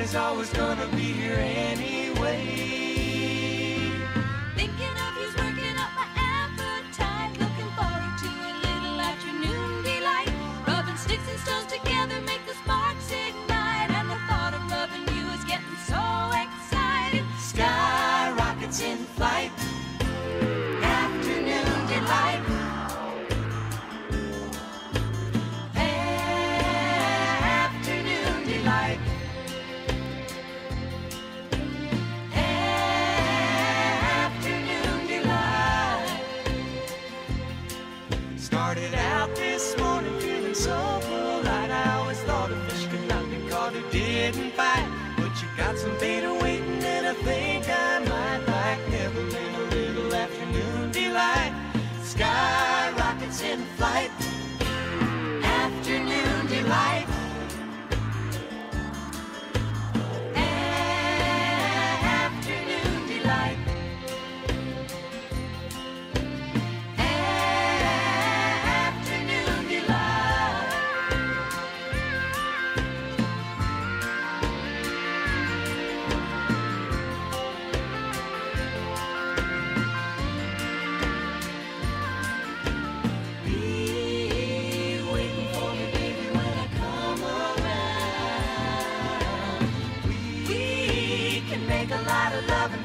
is always gonna be here anyway. Thinking of you's working up my appetite. Looking forward to a little afternoon delight. Rubbing sticks and stones together make the sparks ignite. And the thought of loving you is getting so exciting. Sky rockets in flight. Started out this morning feeling so polite. I always thought a fish could not be caught who didn't fight. But you got some baby.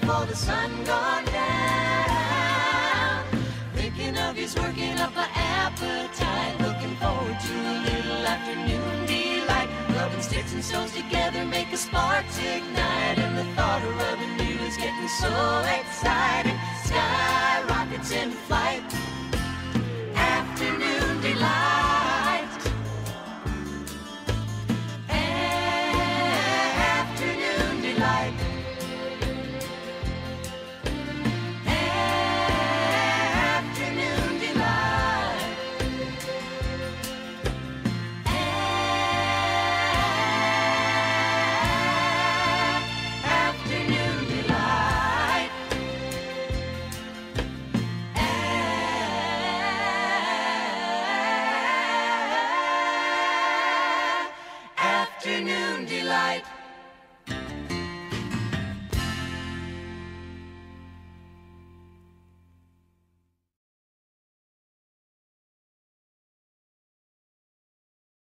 For the sun gone down. Thinking of you's working up an appetite. Looking forward to a little afternoon delight. Rubbing sticks and stones together make a sparks ignite. And the thought of rubbing you is getting so exciting. Sky rockets in flight.